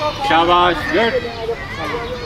Shabash, good.